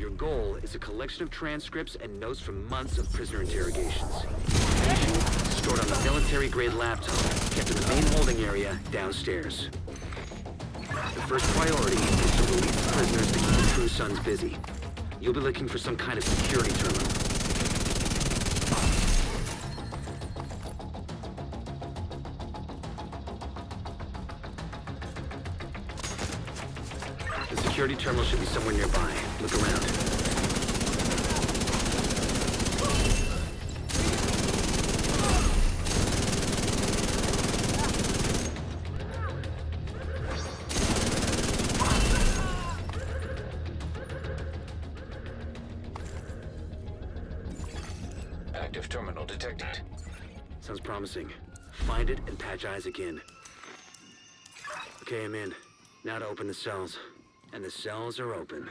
Your goal is a collection of transcripts and notes from months of prisoner interrogations. Stored on a military-grade laptop, kept in the main holding area downstairs. The first priority is to release the prisoners to keep the True Sons busy. You'll be looking for some kind of security terminal. The security terminal should be somewhere nearby. Look around. Active terminal detected. Sounds promising. Find it and patch ISAC in. Okay, I'm in. Now to open the cells. And the cells are open.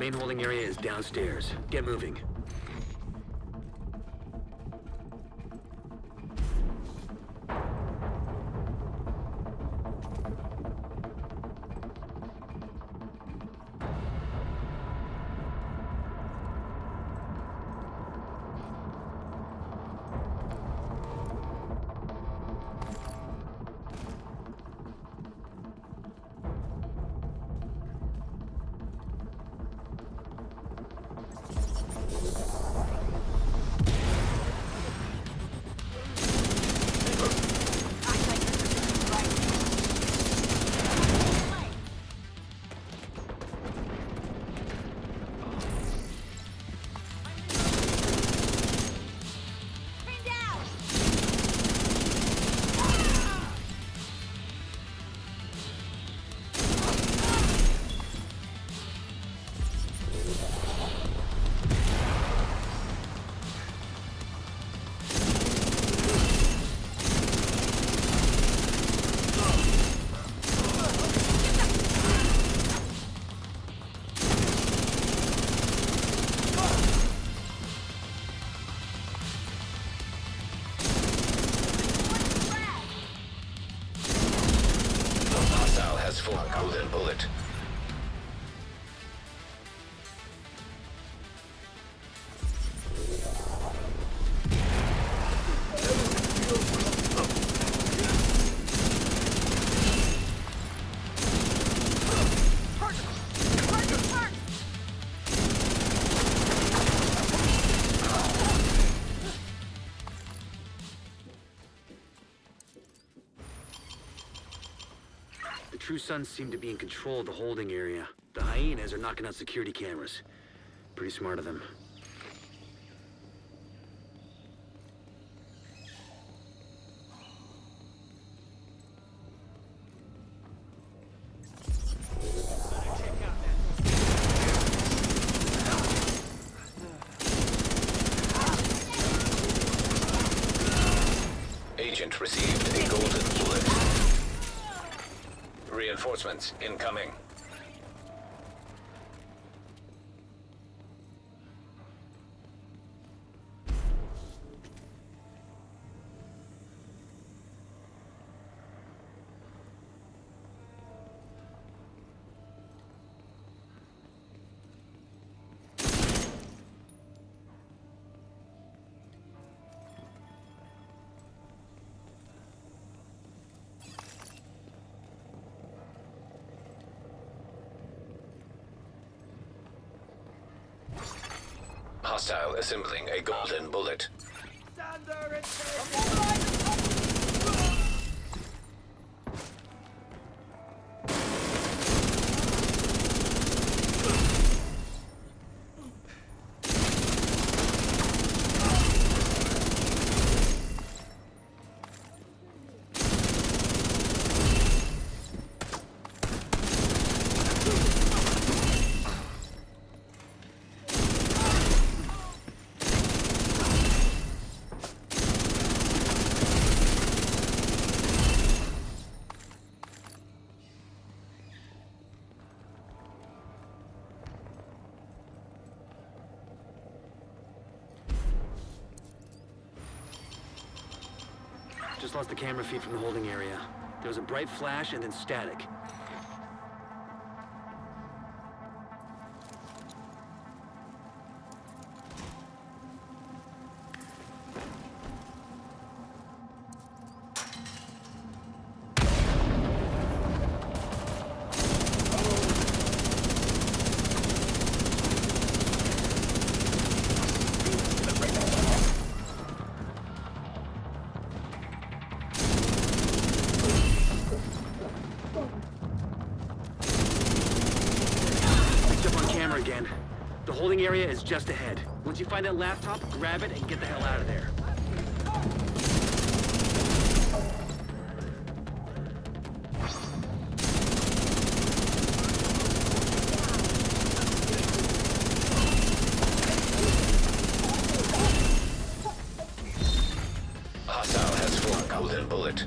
Main holding area is downstairs. Get moving. Full golden bullet. True Sons seem to be in control of the holding area. The hyenas are knocking out security cameras. Pretty smart of them. Agent received a golden bullet. Reinforcements incoming. Hostile assembling a golden bullet. Just lost the camera feed from the holding area. There was a bright flash and then static. The holding area is just ahead. Once you find that laptop, grab it and get the hell out of there. Hostile has full golden bullet.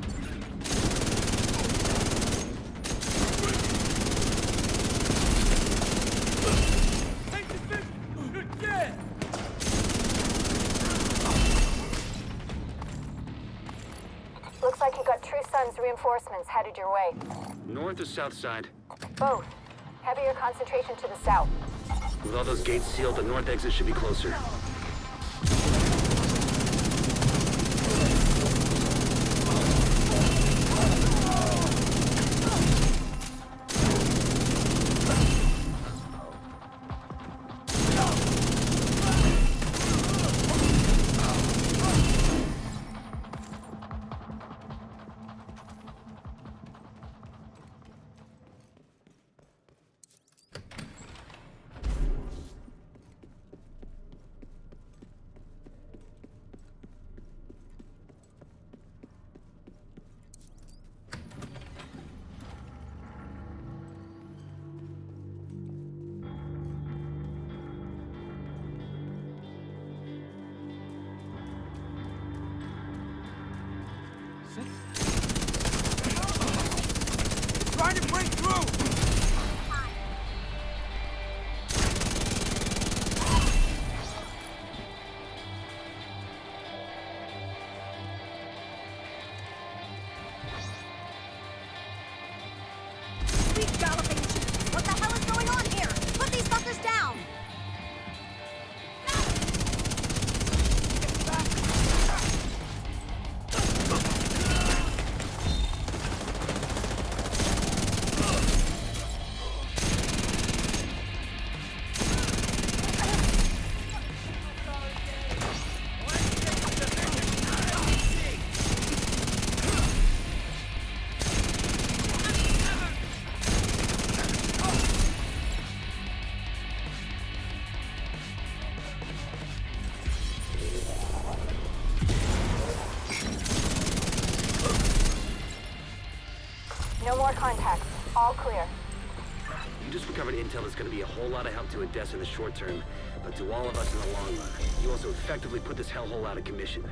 Like you got True Sons' reinforcements headed your way. North or south side? Both. Heavier concentration to the south. With all those gates sealed, the north exit should be closer. No more contacts. All clear. You just recovered intel that's going to be a whole lot of help to Odessa in the short term, but to all of us in the long run. You also effectively put this hellhole out of commission.